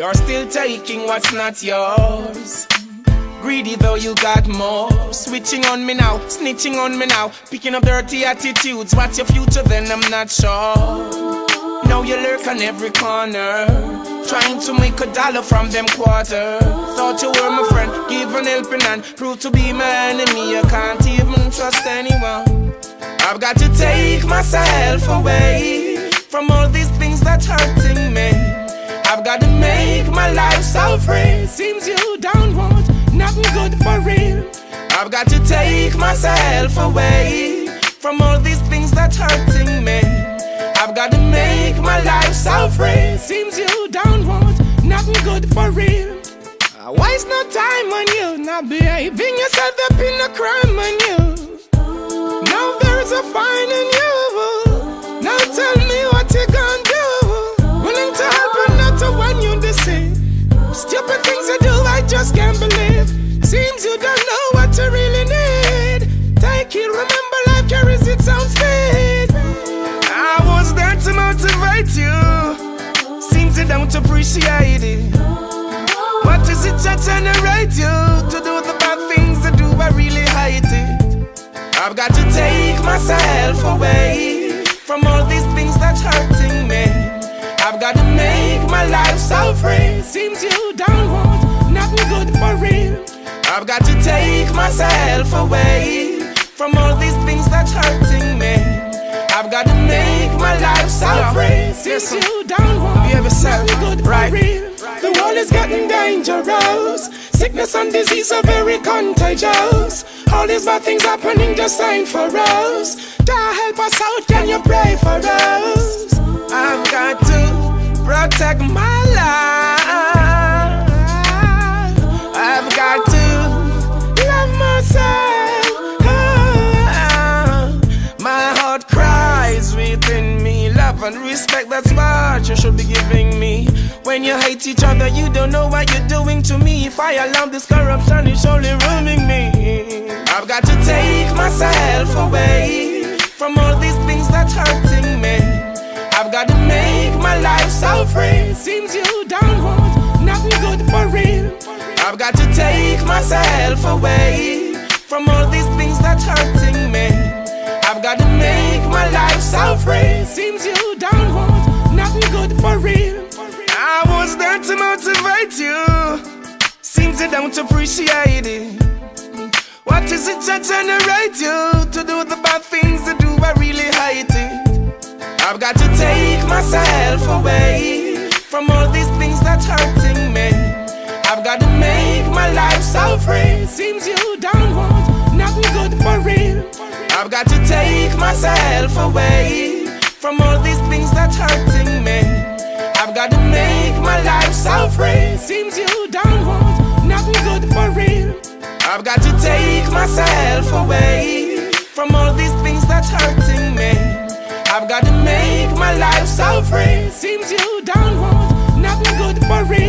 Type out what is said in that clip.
You're still taking what's not yours. Greedy though you got more. Switching on me now, snitching on me now. Picking up dirty attitudes. What's your future then? I'm not sure. Now you lurk on every corner. Trying to make a dollar from them quarters. Thought you were my friend, give an helping hand. Prove to be my enemy. I can't even trust anyone. I've got to take myself away from all these things that's hurting me. I've got to make my life so free. Seems you don't want nothing good for real. I've got to take myself away from all these things that's hurting me. I've got to make my life so free. Seems you don't want nothing good for real. Uh, Waste no time on you, not behaving just can't believe. Seems you don't know what you really need. Take it, remember life carries its own speed. I was there to motivate you. Seems you don't appreciate it. What is it that generate you to do the bad things I do? I really hate it. I've got to take myself away from all these things that's hurting me. I've got to make my life so free. Seems you don't want I've got to take myself away from all these things that's hurting me. I've got to make my life so free. Seems you don't want you ever said, nothing good real. The world is getting dangerous. Sickness and disease are very contagious. All these bad things happening just ain't for us. God help us out, can you pray for us? I've got to protect my life. That's what you should be giving me. When you hate each other, you don't know what you're doing to me. If I allow this corruption, it's only ruining me. I've got to take myself away from all these things that's hurting me. I've got to make my life so free. Seems you don't want nothing good for real. I've got to take myself away from all these things that's hurting me. I've got to make my life so free. Seems you don't want good for real. I was there to motivate you. Seems you don't appreciate it. What is it that generate you to do the bad things you do? I really hate it. I've got to take myself away from all these things that's hurting me. I've got to make my life so free. Seems you don't want nothing good for real. I've got to take myself away from all these things that's hurting me. I've got to make my life so free. Seems you don't want nothing good for real. I've got to take myself away from all these things that's hurting me. I've got to make my life so free. Seems you don't want nothing good for real.